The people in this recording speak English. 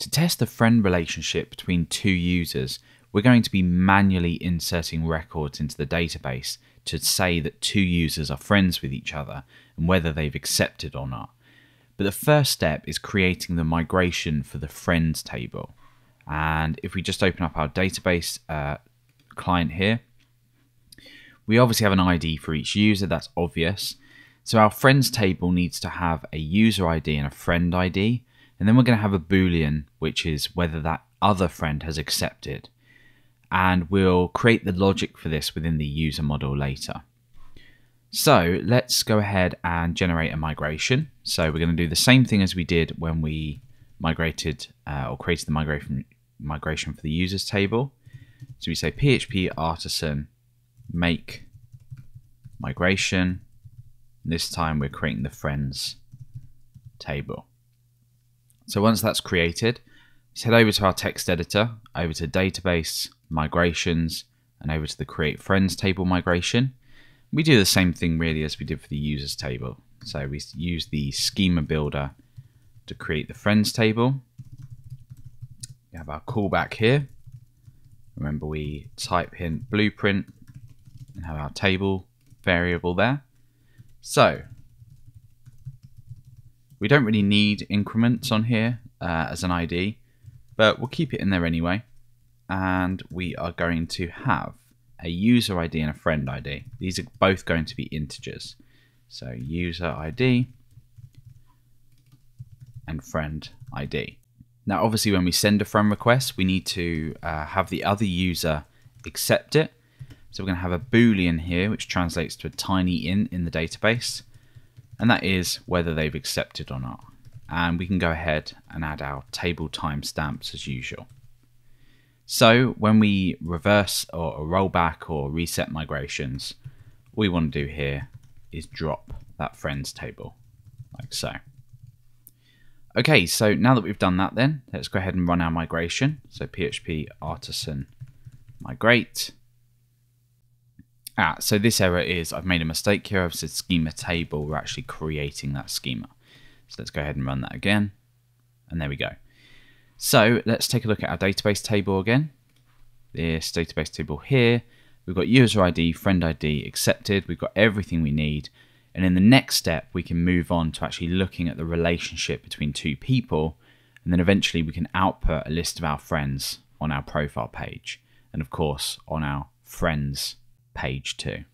To test the friend relationship between two users, we're going to be manually inserting records into the database to say that two users are friends with each other and whether they've accepted or not. But the first step is creating the migration for the friends table. And if we just open up our database uh, client here, we obviously have an ID for each user, that's obvious. So our friends table needs to have a user ID and a friend ID. And then we're going to have a boolean, which is whether that other friend has accepted. And we'll create the logic for this within the user model later. So let's go ahead and generate a migration. So we're going to do the same thing as we did when we migrated uh, or created the migration migration for the users table. So we say PHP artisan make migration. This time we're creating the friends table. So once that's created, let's head over to our text editor, over to database, migrations, and over to the create friends table migration. We do the same thing really as we did for the users table. So we use the schema builder to create the friends table. We have our callback here. Remember we type in blueprint and have our table variable there. So we don't really need increments on here uh, as an ID, but we'll keep it in there anyway. And we are going to have a user ID and a friend ID. These are both going to be integers. So user ID and friend ID. Now, obviously, when we send a friend request, we need to uh, have the other user accept it. So we're going to have a boolean here, which translates to a tiny int in the database and that is whether they've accepted or not. And we can go ahead and add our table timestamps as usual. So when we reverse or roll back or reset migrations, all we want to do here is drop that friends table, like so. Okay, so now that we've done that then, let's go ahead and run our migration. So PHP artisan migrate. Ah, so this error is I've made a mistake here. I've said schema table. We're actually creating that schema. So let's go ahead and run that again. And there we go. So let's take a look at our database table again. This database table here. We've got user ID, friend ID, accepted. We've got everything we need. And in the next step, we can move on to actually looking at the relationship between two people. And then eventually we can output a list of our friends on our profile page. And of course, on our friends page two.